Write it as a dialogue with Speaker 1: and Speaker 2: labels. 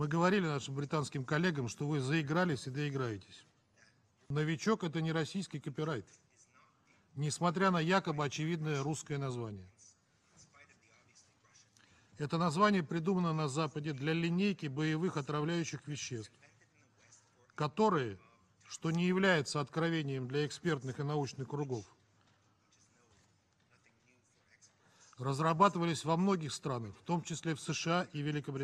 Speaker 1: Мы говорили нашим британским коллегам, что вы заигрались и доиграетесь. Новичок – это не российский копирайт, несмотря на якобы очевидное русское название. Это название придумано на Западе для линейки боевых отравляющих веществ, которые, что не является откровением для экспертных и научных кругов, разрабатывались во многих странах, в том числе в США и Великобритании.